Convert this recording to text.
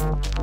We'll be.